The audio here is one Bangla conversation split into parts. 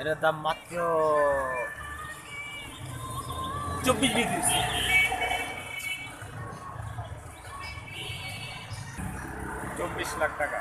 এটার দাম মাত্র চব্বিশ বিক্রি। চব্বিশ লাখ টাকা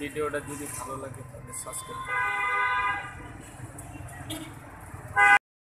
ভিডিওটা যদি ভালো লাগে তাহলে সাবস্ক্রাইব